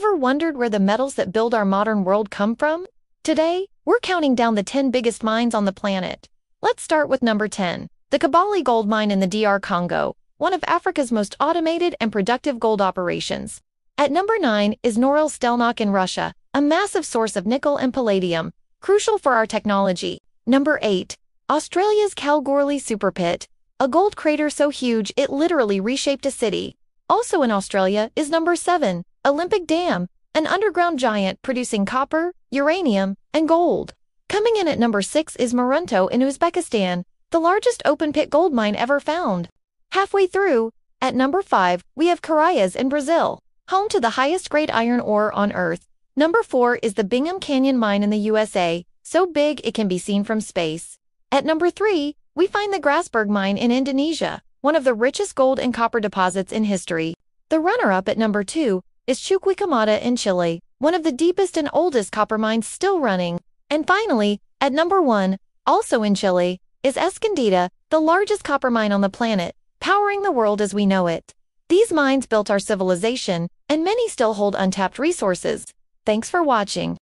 Ever wondered where the metals that build our modern world come from? Today, we're counting down the 10 biggest mines on the planet. Let's start with number 10, the Kibali Gold Mine in the DR Congo, one of Africa's most automated and productive gold operations. At number 9 is Norilsk Talnakh in Russia, a massive source of nickel and palladium, crucial for our technology. Number 8, Australia's Kalgoorlie Super Pit, a gold crater so huge it literally reshaped a city. Also in Australia is number 7, Olympic Dam, an underground giant producing copper, uranium, and gold. Coming in at number 6 is Muruntau in Uzbekistan, the largest open-pit gold mine ever found. Halfway through, at number 5, we have Carajás in Brazil, home to the highest-grade iron ore on Earth. Number 4 is the Bingham Canyon Mine in the USA, so big it can be seen from space. At number 3, we find the Grasberg Mine in Indonesia, one of the richest gold and copper deposits in history. The runner-up at number 2 is Chuquicamata in Chile, one of the deepest and oldest copper mines still running. And finally, at number one, also in Chile, is Escondida, the largest copper mine on the planet, powering the world as we know it. These mines built our civilization, and many still hold untapped resources. Thanks for watching.